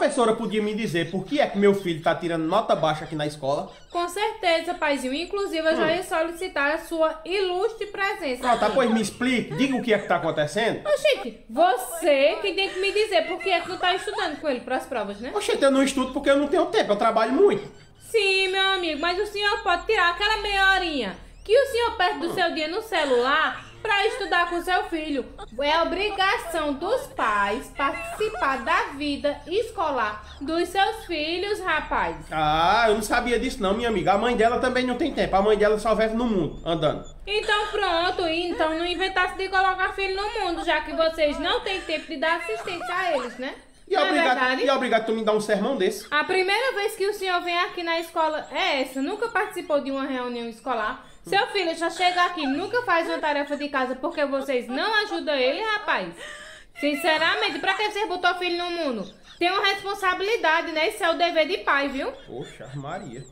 A professora podia me dizer por que é que meu filho tá tirando nota baixa aqui na escola? Com certeza, paizinho. Inclusive, eu já ia solicitar a sua ilustre presença. Pronto, aqui. pois me explique, diga o que é que tá acontecendo. Oxente, você que tem que me dizer por que é que tu tá estudando com ele pras provas, né? Oxente, eu não estudo porque eu não tenho tempo, eu trabalho muito. Sim, meu amigo, mas o senhor pode tirar aquela meia horinha que o senhor perde do seu dia no celular para com seu filho. É obrigação dos pais participar da vida escolar dos seus filhos, rapaz. Ah, eu não sabia disso não, minha amiga. A mãe dela também não tem tempo. A mãe dela só vive no mundo, andando. Então pronto, então não inventasse de colocar filho no mundo, já que vocês não têm tempo de dar assistência a eles, né? E Não é obrigado, verdade? e obrigado tu me dar um sermão desse. A primeira vez que o senhor vem aqui na escola é essa. Nunca participou de uma reunião escolar. Seu filho já chega aqui, nunca faz uma tarefa de casa porque vocês não ajudam ele, rapaz. Sinceramente, pra que você botou filho no mundo? Tem uma responsabilidade, né? Isso é o dever de pai, viu? Poxa, Maria.